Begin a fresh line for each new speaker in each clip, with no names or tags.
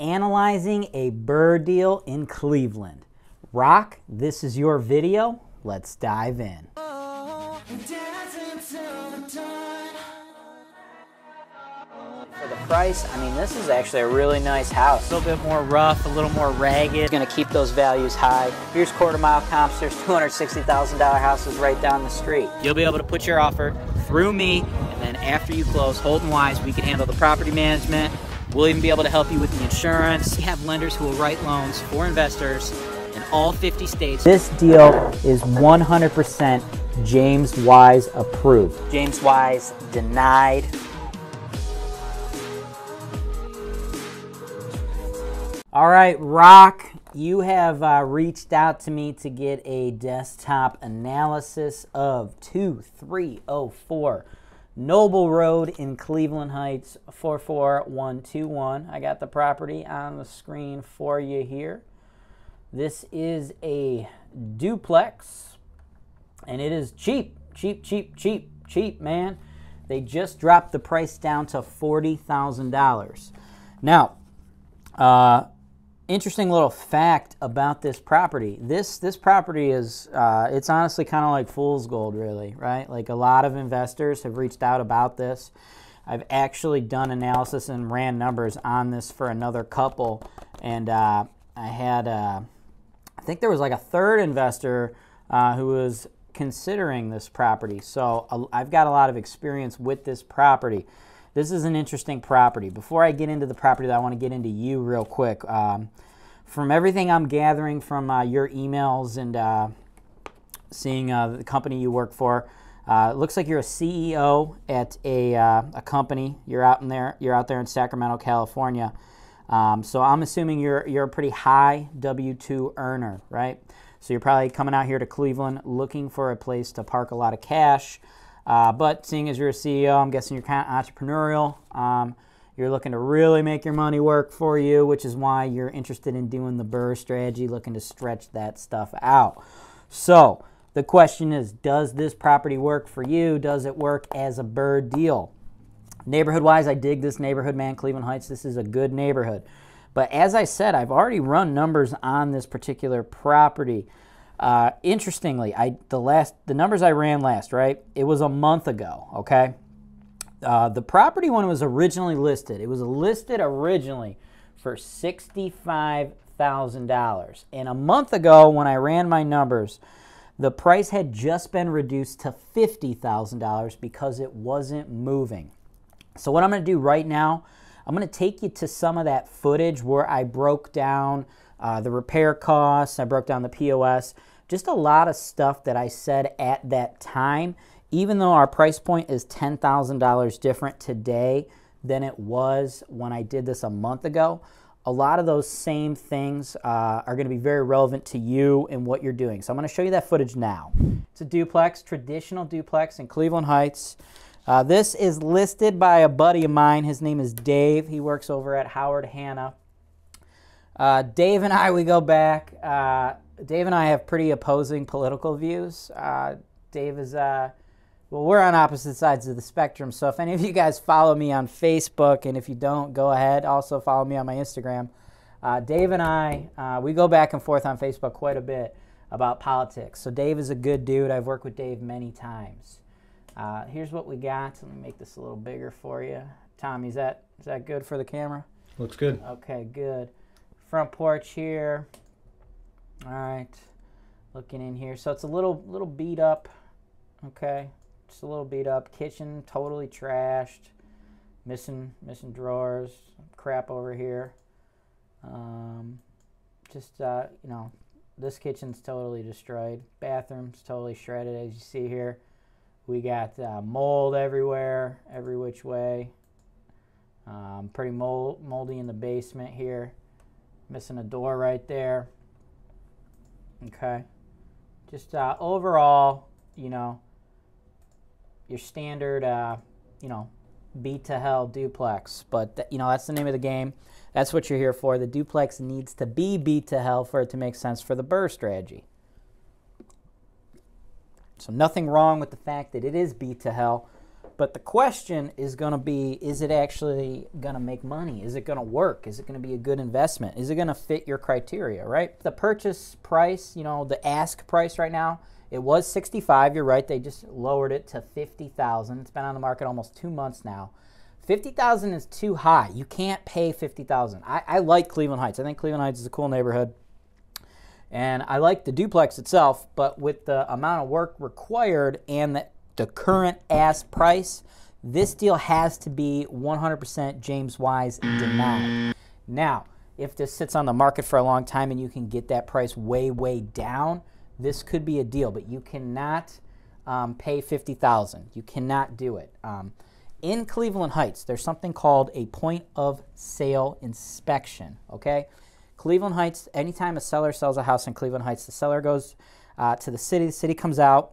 analyzing a BRRRR deal in Cleveland. Rock, this is your video. Let's dive in. For the price, I mean, this is actually a really nice house. A little bit more rough, a little more ragged. It's gonna keep those values high. Here's quarter mile comps. There's $260,000 houses right down the street. You'll be able to put your offer through me, and then after you close, Holton Wise, we can handle the property management. We'll even be able to help you with the insurance. We have lenders who will write loans for investors in all 50 states. This deal is 100% James Wise approved. James Wise denied. All right, Rock, you have uh, reached out to me to get a desktop analysis of 2304 Noble Road in Cleveland Heights 44121. I got the property on the screen for you here. This is a duplex and it is cheap, cheap, cheap, cheap, cheap, man. They just dropped the price down to $40,000. Now, uh, interesting little fact about this property. This this property is uh, it's honestly kind of like fool's gold, really, right? Like a lot of investors have reached out about this. I've actually done analysis and ran numbers on this for another couple, and uh, I had uh, I think there was like a third investor uh, who was considering this property. So I've got a lot of experience with this property. This is an interesting property. Before I get into the property, I want to get into you real quick. Um, from everything I'm gathering from uh, your emails and uh, seeing uh, the company you work for, uh, it looks like you're a CEO at a, uh, a company. You're out in there. You're out there in Sacramento, California. Um, so I'm assuming you're you're a pretty high W-2 earner, right? So you're probably coming out here to Cleveland looking for a place to park a lot of cash. Uh, but seeing as you're a CEO, I'm guessing you're kind of entrepreneurial. Um, you're looking to really make your money work for you, which is why you're interested in doing the BRRRR strategy, looking to stretch that stuff out. So the question is, does this property work for you? Does it work as a BRRRR deal? Neighborhood wise, I dig this neighborhood, man. Cleveland Heights, this is a good neighborhood. But as I said, I've already run numbers on this particular property. Uh, interestingly, I the last the numbers I ran last, right? It was a month ago. Okay, uh, the property it was originally listed, it was listed originally for sixty-five thousand dollars, and a month ago when I ran my numbers, the price had just been reduced to fifty thousand dollars because it wasn't moving. So what I'm going to do right now, I'm going to take you to some of that footage where I broke down uh, the repair costs, I broke down the POS, just a lot of stuff that I said at that time. Even though our price point is $10,000 different today than it was when I did this a month ago, a lot of those same things uh, are going to be very relevant to you and what you're doing. So I'm going to show you that footage now. It's a duplex, traditional duplex in Cleveland Heights. Uh, this is listed by a buddy of mine. His name is Dave. He works over at Howard Hanna. Uh, Dave and I, we go back. Uh, Dave and I have pretty opposing political views. Uh, Dave is, uh, well, we're on opposite sides of the spectrum. So if any of you guys follow me on Facebook, and if you don't, go ahead. Also follow me on my Instagram. Uh, Dave and I, we go back and forth on Facebook quite a bit about politics. So Dave is a good dude. I've worked with Dave many times. Uh, here's what we got. Let me make this a little bigger for you. Tommy, is that is that good for the camera?
Looks good.
Okay, good. Front porch here. All right. Looking in here. So it's a little little beat up. Okay. Just a little beat up. Kitchen totally trashed. Missing missing drawers. Crap over here. Um, just uh, you know, this kitchen's totally destroyed. Bathroom's totally shredded as you see here. We got uh, mold everywhere, every which way. Um, pretty mold, moldy in the basement here. Missing a door right there. Okay. Just uh, overall, you know, your standard, uh, you know, beat to hell duplex. But, th- you know, that's the name of the game. That's what you're here for. The duplex needs to be beat to hell for it to make sense for the BRRRR strategy. So nothing wrong with the fact that it is beat to hell, But the question is going to be is it actually going to make money? Is it going to work? Is it going to be a good investment? Is it going to fit your criteria, right? The purchase price, you know, the ask price right now, it was 65, you're right. They just lowered it to 50,000. It's been on the market almost 2 months now. 50,000 is too high. You can't pay 50,000. I, I like Cleveland Heights. I think Cleveland Heights is a cool neighborhood. And I like the duplex itself, but with the amount of work required and the, the current ask price, this deal has to be 100% James Wise denied. Now, if this sits on the market for a long time and you can get that price way, way down, this could be a deal, but you cannot um, pay 50000 You cannot do it. Um, in Cleveland Heights, there's something called a point of sale inspection, okay? Cleveland Heights, anytime a seller sells a house in Cleveland Heights, the seller goes uh, to the city, the city comes out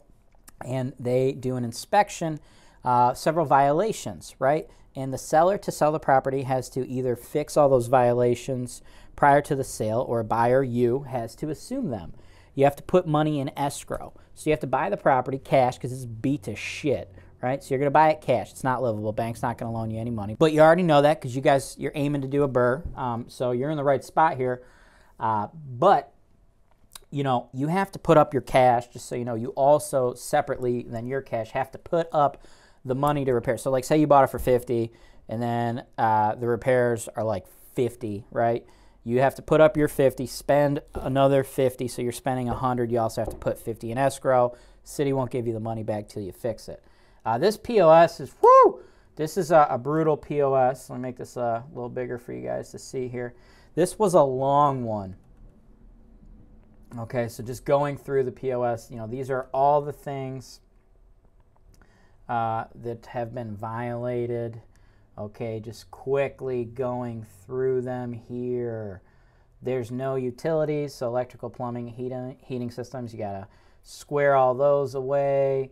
and they do an inspection, uh, several violations, right? And the seller to sell the property has to either fix all those violations prior to the sale or a buyer, you, has to assume them. You have to put money in escrow. So you have to buy the property cash because it's beat to shit right? So you're going to buy it cash. It's not livable. Bank's not going to loan you any money. But you already know that because you guys, you're aiming to do a BRRRR. Um, so you're in the right spot here. Uh, but, you know, you have to put up your cash just so you know. You also separately than your cash have to put up the money to repair. So like say you bought it for 50 and then uh, the repairs are like 50, right? You have to put up your 50, spend another 50, so you're spending 100. You also have to put 50 in escrow. City won't give you the money back till you fix it. Uh, this POS is, whoo, this is a, a, brutal POS. Let me make this a little bigger for you guys to see here. This was a long one. Okay, so just going through the POS, you know, these are all the things uh, that have been violated. Okay, just quickly going through them here. There's no utilities, so electrical, plumbing, heating, heating systems. You got to square all those away.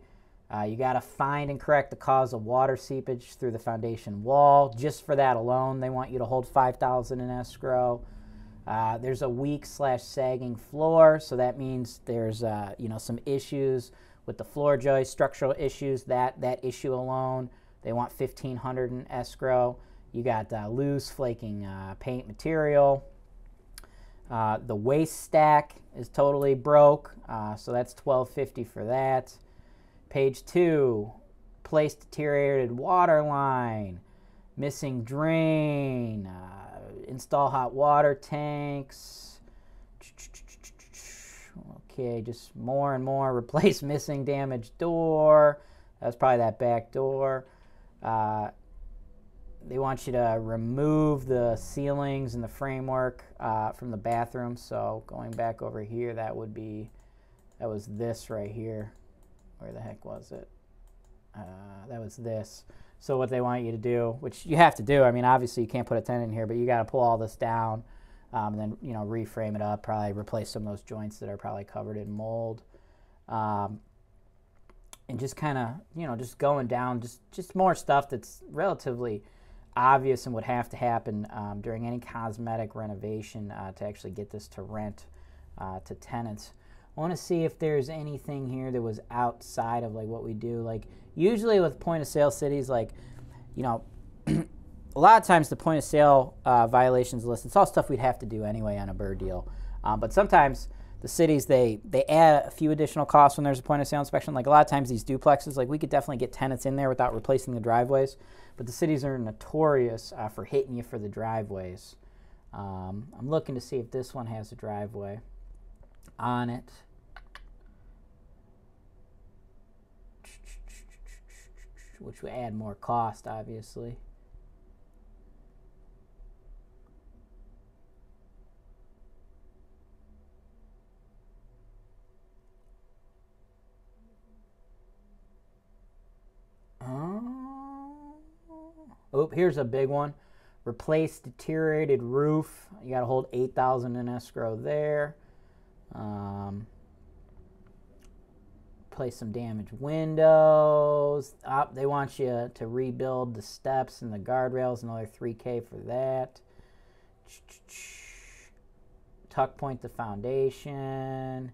Uh, you got to find and correct the cause of water seepage through the foundation wall. Just for that alone, they want you to hold 5000 in escrow. Uh, there's a weak slash sagging floor, so that means there's uh, you know some issues with the floor joist, structural issues. That that issue alone, they want 1500 in escrow. You got uh, loose flaking uh, paint material. Uh, the waste stack is totally broke, so that's 1250 for that. Page two, place deteriorated water line, missing drain, install hot water tanks. Okay, just more and more. Replace missing damaged door. That's probably that back door. Uh, they want you to remove the ceilings and the framework uh, from the bathroom. So going back over here, that would be, that was this right here where the heck was it? Uh, that was this. So what they want you to do, which you have to do, I mean, obviously you can't put a tent in here, but you got to pull all this down, um, and then you know reframe it up, probably replace some of those joints that are probably covered in mold, um, and just kind of you know just going down, just just more stuff that's relatively obvious and would have to happen um, during any cosmetic renovation uh, to actually get this to rent uh, to tenants. I want to see if there's anything here that was outside of like what we do. Like usually with point of sale cities, like you know, a lot of times the point of sale uh, violations list. It's all stuff we'd have to do anyway on a BRRRR deal. Um, but sometimes the cities they they add a few additional costs when there's a point of sale inspection. Like a lot of times these duplexes, like we could definitely get tenants in there without replacing the driveways. But the cities are notorious uh, for hitting you for the driveways. Um, I'm looking to see if this one has a driveway on it. which would add more cost, obviously. Oh, here's a big one. Replace deteriorated roof. You got to hold 8000 in escrow there. Um, replace some damaged windows. Oh, they want you to rebuild the steps and the guardrails, another 3K for that. Tuck point the foundation.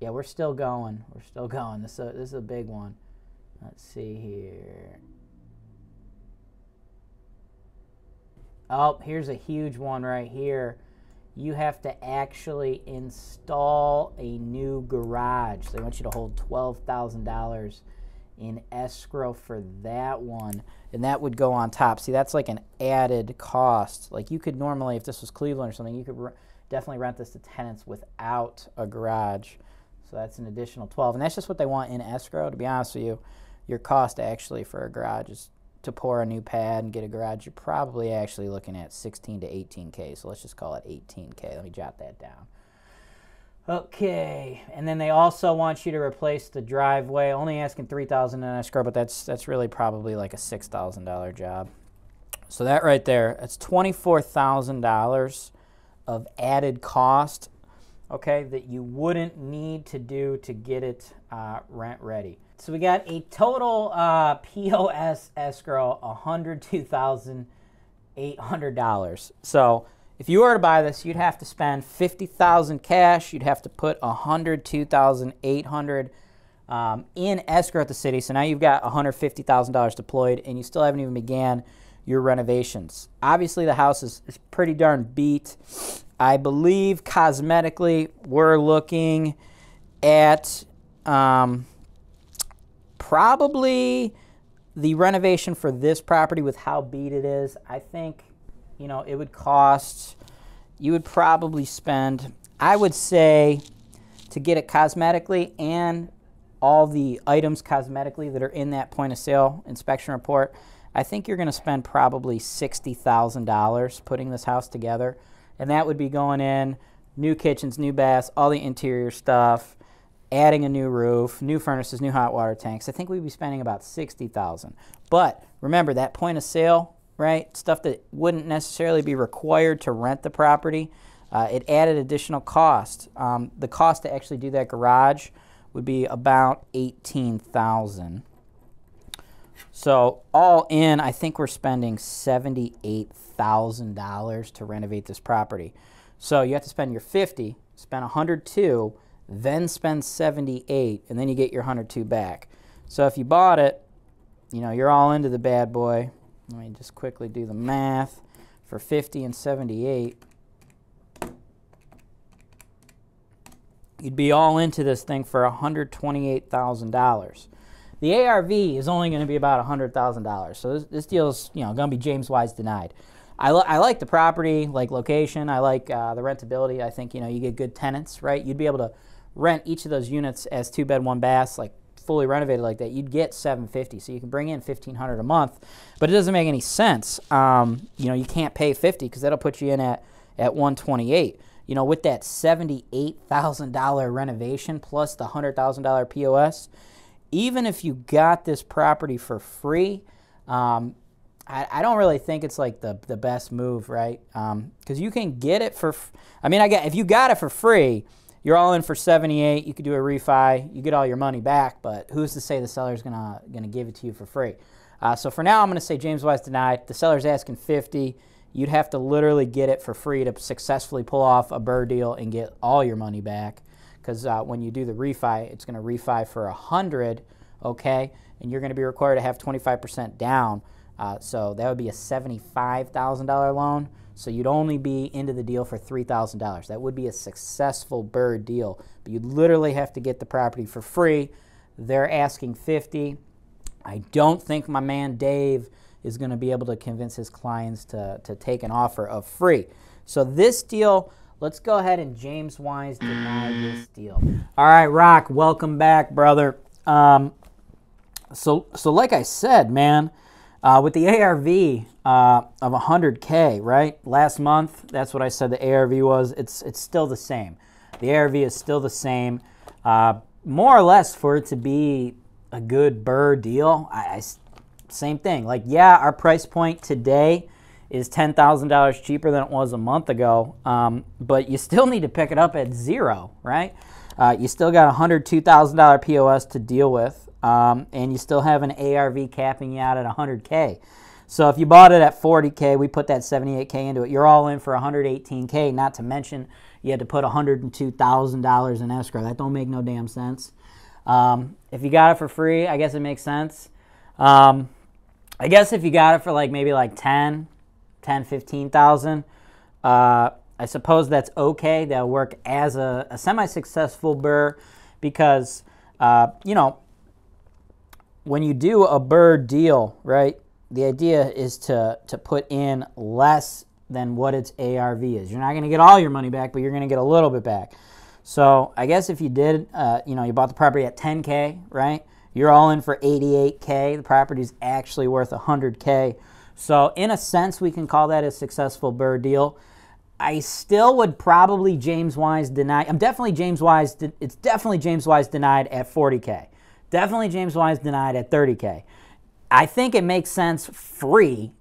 Yeah, we're still going. We're still going. This is a, this is a big one. Let's see here. Oh, here's a huge one right here. You have to actually install a new garage. They want you to hold $12,000 in escrow for that one. And that would go on top. See, that's like an added cost. Like you could normally, if this was Cleveland or something, you could re definitely rent this to tenants without a garage. So that's an additional 12. And that's just what they want in escrow. To be honest with you, your cost actually for a garage is to pour a new pad and get a garage, you're probably actually looking at 16 to 18K. So let's just call it 18K. Let me jot that down. Okay, and then they also want you to replace the driveway. Only asking 3000 in escrow, but that's that's really probably like a $6,000 job. So that right there, that's $24,000 of added cost, okay, that you wouldn't need to do to get it uh, rent ready. So we got a total uh, POS escrow $102,800. So if you were to buy this, you'd have to spend 50000 cash. You'd have to put 102800 um, in escrow at the city. So now you've got $150,000 deployed and you still haven't even began your renovations. Obviously, the house is, is pretty darn beat. I believe cosmetically, we're looking at um, probably the renovation for this property with how beat it is. I think, you know, it would cost, you would probably spend, I would say, to get it cosmetically and all the items cosmetically that are in that point of sale inspection report, I think you're going to spend probably $60,000 putting this house together. And that would be going in new kitchens, new baths, all the interior stuff, adding a new roof, new furnaces, new hot water tanks. I think we'd be spending about 60000 But remember that point of sale, right? Stuff that wouldn't necessarily be required to rent the property. Uh, it added additional cost. Um, the cost to actually do that garage would be about 18000 So all in, I think we're spending $78,000 to renovate this property. So you have to spend your 50, spend 102, then spend 78, and then you get your 102 back. So if you bought it, you know, you're all into the bad boy. Let me just quickly do the math for 50 and 78. You'd be all into this thing for $128,000. The ARV is only going to be about $100,000. So this, this deal is, you know, going to be James Wise denied. I, I like the property, like location. I like uh, the rentability. I think, you know, you get good tenants, right? You'd be able to rent each of those units as two bed, one bath, like fully renovated like that, you'd get 750. So you can bring in 1500 a month, but it doesn't make any sense. Um, you know, you can't pay 50 because that'll put you in at, at 128. You know, with that $78,000 renovation plus the $100,000 POS, even if you got this property for free, um, I, I, don't really think it's like the, the best move, right? Because um, you can get it for, I mean, I get if you got it for free, you're all in for 78. You could do a refi. You get all your money back, but who's to say the seller's gonna gonna give it to you for free? Uh, so for now, I'm gonna say James Wise denied. The seller's asking 50. You'd have to literally get it for free to successfully pull off a BRRRR deal and get all your money back. Because uh, when you do the refi, it's gonna refi for 100, okay? And you're gonna be required to have 25% down. Uh, so that would be a $75,000 loan. So you'd only be into the deal for $3,000. That would be a successful BRRRR deal. But you'd literally have to get the property for free. They're asking 50. I don't think my man Dave is going to be able to convince his clients to, to take an offer of free. So this deal, let's go ahead and James Wise deny this deal. All right, Rock, welcome back, brother. Um, so, so like I said, man, uh, with the ARV uh, of 100K, right? Last month, that's what I said the ARV was. It's, it's still the same. The ARV is still the same. Uh, more or less for it to be a good BRRRR deal, I, I, same thing. Like, yeah, our price point today is $10,000 cheaper than it was a month ago, um, but you still need to pick it up at zero, right? Uh, you still got $102,000 POS to deal with um, and you still have an ARV capping you out at 100K. So if you bought it at 40K, we put that 78K into it. You're all in for 118K, not to mention you had to put $102,000 in escrow. That don't make no damn sense. Um, if you got it for free, I guess it makes sense. Um, I guess if you got it for like maybe like 10, 10, 15,000, uh, I suppose that's okay. That'll work as a, a semi-successful BRRRR because, uh, you know, when you do a BRRRR deal, right, the idea is to, to put in less than what its ARV is. You're not going to get all your money back, but you're going to get a little bit back. So I guess if you did, uh, you know, you bought the property at 10K, right? You're all in for 88K. The property's actually worth 100K. So in a sense, we can call that a successful BRRRR deal. I still would probably James Wise deny. I'm definitely James Wise. It's definitely James Wise denied at 40K. Definitely James Wise denied at 30K. I think it makes sense free,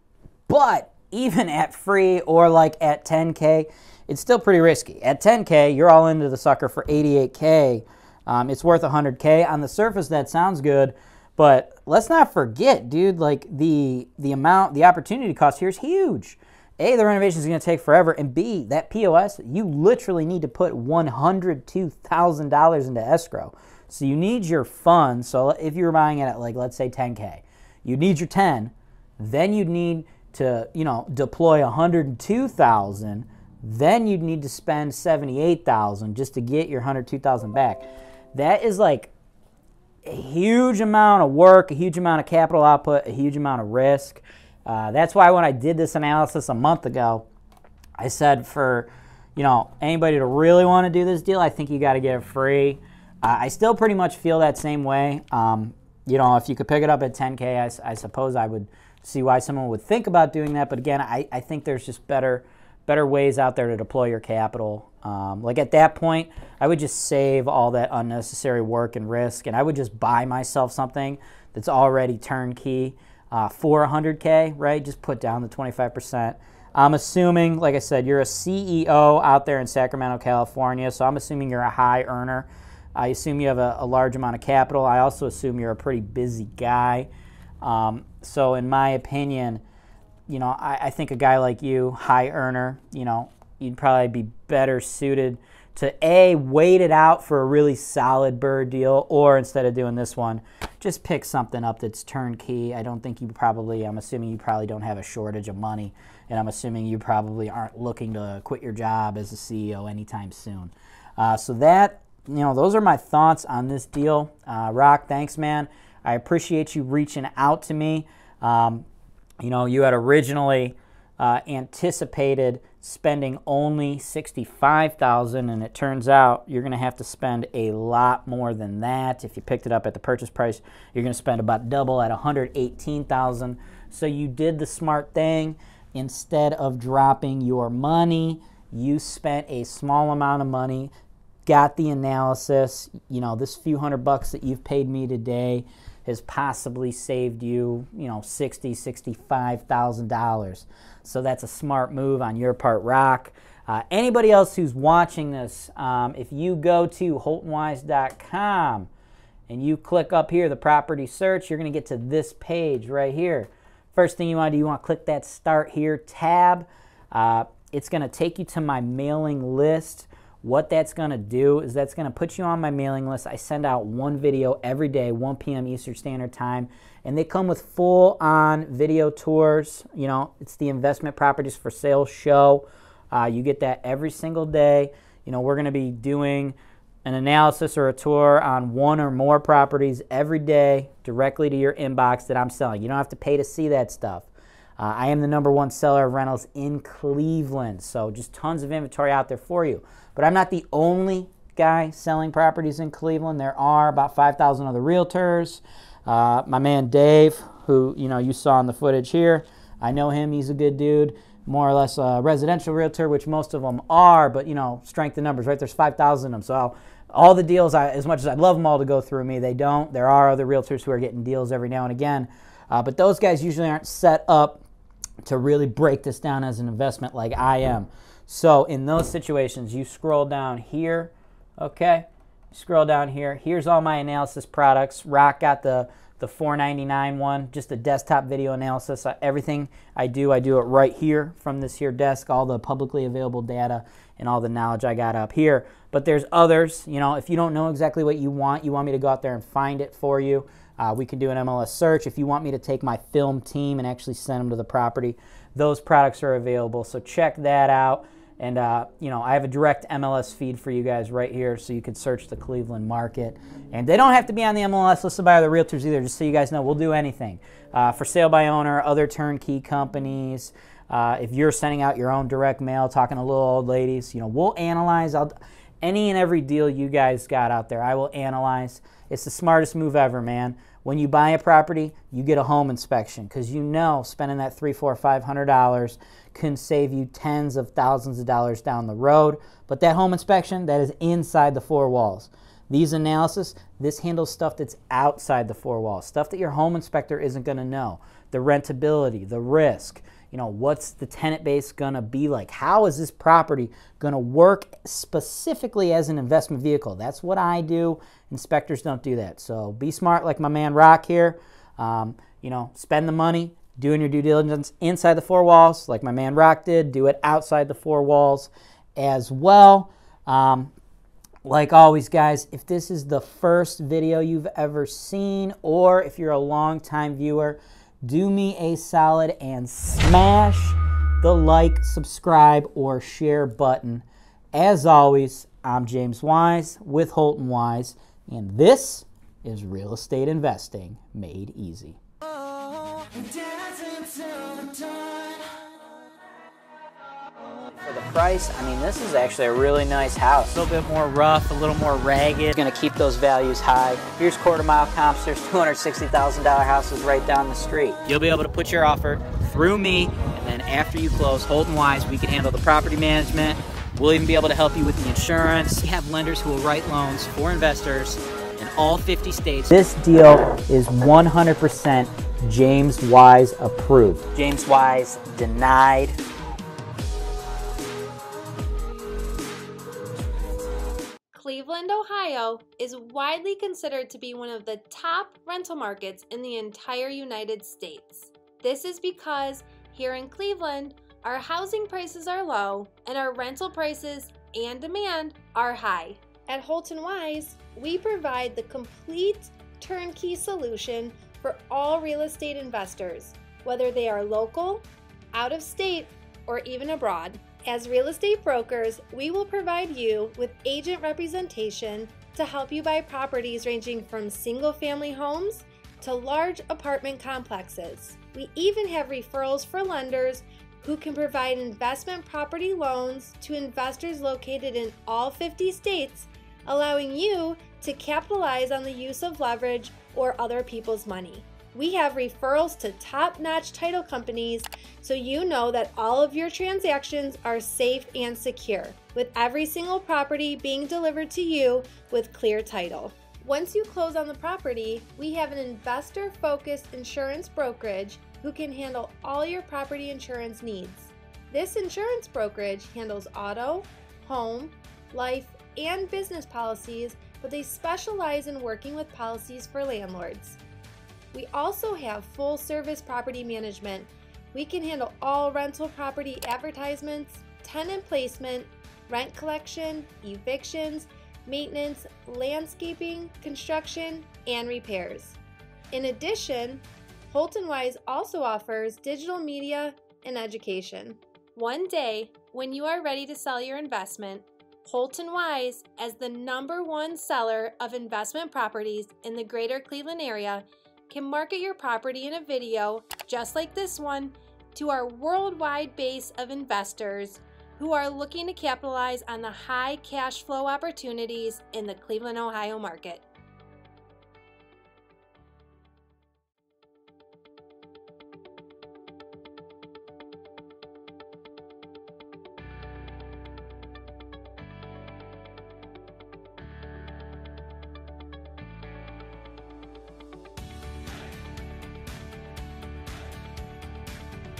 but even at free or like at 10K, it's still pretty risky. At 10K, you're all into the sucker for 88K. Um, it's worth 100K. On the surface, that sounds good, but let's not forget, dude, like the the amount, the opportunity cost here is huge. A, the renovation is going to take forever, and B, that POS, you literally need to put $102,000 into escrow. So you need your funds. So if you were buying it at like, let's say 10K, you need your 10, then you'd need to, you know, deploy 102,000 then you'd need to spend 78,000 just to get your 102,000 back. That is like a huge amount of work, a huge amount of capital output, a huge amount of risk. Uh, that's why when I did this analysis a month ago, I said for you know anybody to really want to do this deal, I think you got to get it free. Uh, I still pretty much feel that same way. Um, you know, if you could pick it up at 10K, I, I, suppose I would see why someone would think about doing that. But again, I, I think there's just better better ways out there to deploy your capital. Um, like at that point, I would just save all that unnecessary work and risk, and I would just buy myself something that's already turnkey uh, for 100K, right? Just put down the 25%. I'm assuming, like I said, you're a CEO out there in Sacramento, California, so I'm assuming you're a high earner. I assume you have a, a large amount of capital. I also assume you're a pretty busy guy. Um, so, in my opinion, you know, I, I think a guy like you, high earner, you know, you'd probably be better suited to a wait it out for a really solid BRRRR deal or instead of doing this one just pick something up that's turnkey. I don't think you probably i'm assuming you probably don't have a shortage of money and i'm assuming you probably aren't looking to quit your job as a ceo anytime soon. Uh, so that you know those are my thoughts on this deal. Uh, rock thanks man. I appreciate you reaching out to me. Um, you know, you had originally uh, anticipated spending only 65,000 and it turns out you're going to have to spend a lot more than that. If you picked it up at the purchase price, you're going to spend about double at 118,000. So you did the smart thing. Instead of dropping your money, you spent a small amount of money, got the analysis, you know, this few hundred bucks that you've paid me today has possibly saved you, you know, sixty, sixty-five thousand dollars. So that's a smart move on your part, Rock. Uh, anybody else who's watching this, um, if you go to holtonwise.com and you click up here, the property search, you're going to get to this page right here. First thing you want to do, you want to click that Start Here tab. Uh, it's going to take you to my mailing list. What that's going to do is that's going to put you on my mailing list. I send out one video every day, 1 p.m. Eastern Standard Time, and they come with full on video tours. You know, it's the Investment Properties for Sale show. Uh, you get that every single day. You know, we're going to be doing an analysis or a tour on one or more properties every day directly to your inbox that I'm selling. You don't have to pay to see that stuff. Uh, I am the number one seller of rentals in Cleveland, so just tons of inventory out there for you. But I'm not the only guy selling properties in Cleveland. There are about 5,000 other realtors. Uh, my man Dave, who you know you saw in the footage here, I know him. He's a good dude. More or less a residential realtor, which most of them are, but you know, strength in numbers, right? There's 5,000 of them. So all the deals, I, as much as I'd love them all to go through me, they don't. There are other realtors who are getting deals every now and again. Uh, but those guys usually aren't set up to really break this down as an investment like I am. So in those situations, you scroll down here, okay? Scroll down here. Here's all my analysis products. Rock got the, the 499 one, just a desktop video analysis. Everything I do, I do it right here from this here desk, all the publicly available data and all the knowledge I got up here. But there's others, you know, if you don't know exactly what you want, you want me to go out there and find it for you, uh, we can do an MLS search. If you want me to take my film team and actually send them to the property, those products are available. So check that out. And, uh, you know, I have a direct MLS feed for you guys right here so you can search the Cleveland market. And they don't have to be on the MLS listed by other realtors either, just so you guys know, we'll do anything. Uh, for sale by owner, other turnkey companies. Uh, if you're sending out your own direct mail, talking to little old ladies, you know, we'll analyze I'll, any and every deal you guys got out there. I will analyze. It's the smartest move ever, man. When you buy a property, you get a home inspection because you know spending that three, four, five hundred dollars can save you tens of thousands of dollars down the road. But that home inspection, that is inside the four walls. These analysis, this handles stuff that's outside the four walls, stuff that your home inspector isn't going to know. The rentability, the risk, you know, what's the tenant base going to be like? How is this property going to work specifically as an investment vehicle? That's what I do. Inspectors don't do that. So be smart like my man Rock here. Um, you know, spend the money, doing your due diligence inside the four walls like my man Rock did. Do it outside the four walls as well. Um, like always, guys, if this is the first video you've ever seen, or if you're a long time viewer, do me a solid and smash the like, subscribe, or share button. As always, I'm James Wise with Holton Wise, and this is Real Estate Investing Made Easy. Oh, for the price, I mean, this is actually a really nice house. A little bit more rough, a little more ragged. It's Gonna keep those values high. Here's quarter mile comps. There's $260,000 houses right down the street. You'll be able to put your offer through me, and then after you close, Holton Wise, we can handle the property management. We'll even be able to help you with the insurance. We have lenders who will write loans for investors in all 50 states. This deal is 100% James Wise approved. James Wise denied
Cleveland, Ohio is widely considered to be one of the top rental markets in the entire United States. This is because here in Cleveland, our housing prices are low and our rental prices and demand are high. At Holton Wise, we provide the complete turnkey solution for all real estate investors, whether they are local, out of state, or even abroad. As real estate brokers, we will provide you with agent representation to help you buy properties ranging from single family homes to large apartment complexes. We even have referrals for lenders who can provide investment property loans to investors located in all 50 states, allowing you to capitalize on the use of leverage or other people's money. We have referrals to top notch title companies so you know that all of your transactions are safe and secure, with every single property being delivered to you with clear title. Once you close on the property, we have an investor focused insurance brokerage who can handle all your property insurance needs. This insurance brokerage handles auto, home, life, and business policies, but they specialize in working with policies for landlords. We also have full service property management. We can handle all rental property advertisements, tenant placement, rent collection, evictions, maintenance, landscaping, construction, and repairs. In addition, Holton Wise also offers digital media and education. One day, when you are ready to sell your investment, Holton Wise, as the number one seller of investment properties in the greater Cleveland area, can market your property in a video just like this one to our worldwide base of investors who are looking to capitalize on the high cash flow opportunities in the Cleveland, Ohio market.